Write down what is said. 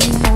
alone.